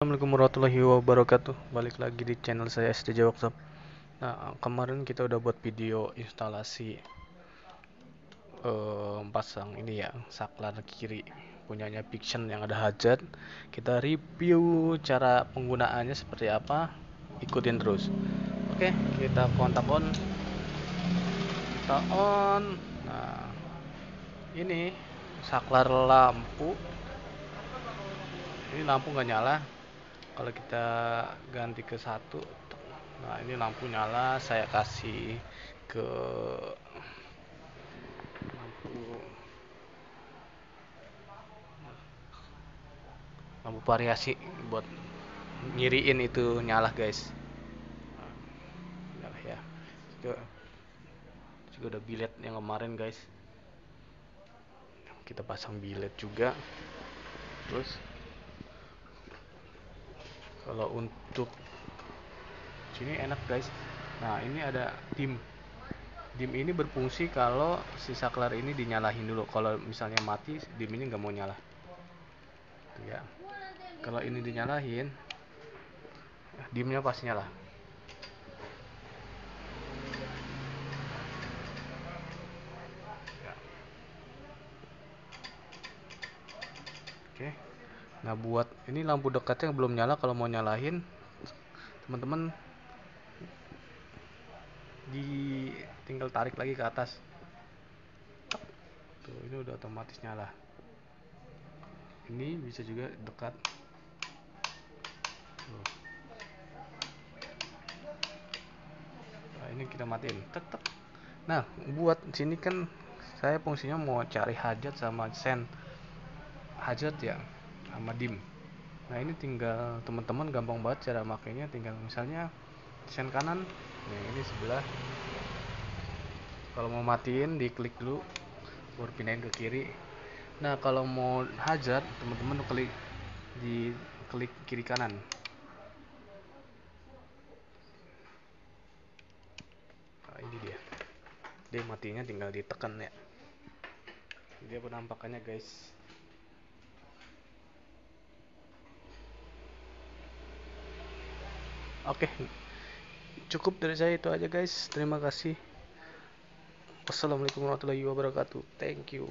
Assalamualaikum warahmatullahi wabarakatuh. Balik lagi di channel saya STJ Workshop. Nah kemarin kita udah buat video instalasi uh, Pasang ini ya Saklar kiri. Punyanya Fiction yang ada hajat. Kita review cara penggunaannya seperti apa. Ikutin terus. Oke kita kontak on. Kita on. Nah Ini Saklar lampu. Ini lampu nggak nyala kalau kita ganti ke satu nah ini lampu nyala saya kasih ke lampu. Lampu variasi buat nyiriin itu nyala guys. Nyala ya. Juga, juga ada bilet yang kemarin guys. Kita pasang bilet juga. Terus kalau untuk sini enak guys. Nah ini ada dim. Dim ini berfungsi kalau si saklar ini dinyalahin dulu. Kalau misalnya mati dim ini nggak mau nyala. Tuh ya. Kalau ini dinyalain dimnya pasti nyala. Ya. oke nah buat. Ini lampu dekatnya belum nyala kalau mau nyalain teman-teman di tinggal tarik lagi ke atas. Tuh ini udah otomatis nyala. Ini bisa juga dekat. Nah ini kita matiin. Tetap nah buat sini kan saya fungsinya mau cari hajat sama sen. Hajat ya sama dim. Nah ini tinggal teman-teman gampang banget cara makainya. Tinggal misalnya sen kanan. Nah ini sebelah. Kalau mau matiin diklik dulu. Baru pindahin ke kiri. Nah kalau mau hajat teman-teman klik di klik kiri kanan. Nah ini dia. Dia matinya tinggal ditekan ya. Dia penampakannya guys Oke, cukup dari saya itu aja guys. Terima kasih. Wassalamualaikum warahmatullahi wabarakatuh. Thank you.